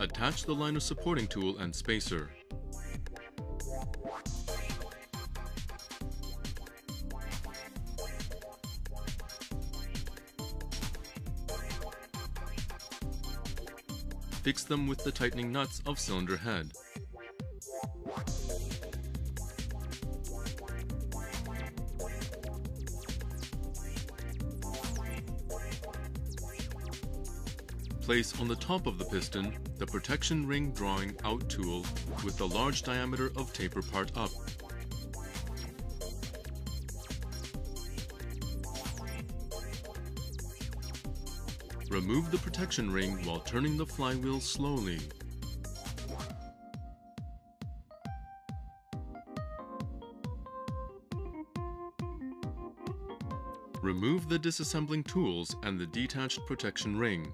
Attach the liner supporting tool and spacer. Fix them with the tightening nuts of cylinder head. Place on the top of the piston the protection ring drawing out tool with the large diameter of taper part up. Remove the protection ring while turning the flywheel slowly. Remove the disassembling tools and the detached protection ring.